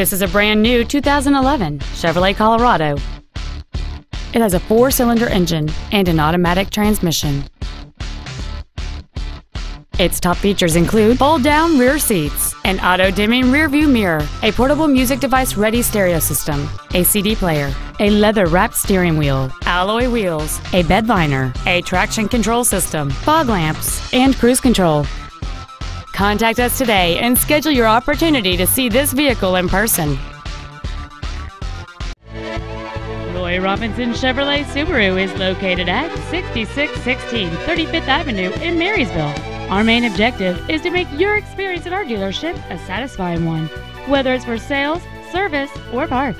This is a brand new 2011 Chevrolet Colorado. It has a four-cylinder engine and an automatic transmission. Its top features include fold-down rear seats, an auto-dimming rear-view mirror, a portable music device-ready stereo system, a CD player, a leather-wrapped steering wheel, alloy wheels, a bed liner, a traction control system, fog lamps, and cruise control. Contact us today and schedule your opportunity to see this vehicle in person. Roy Robinson Chevrolet Subaru is located at 6616 35th Avenue in Marysville. Our main objective is to make your experience at our dealership a satisfying one, whether it's for sales, service, or parts.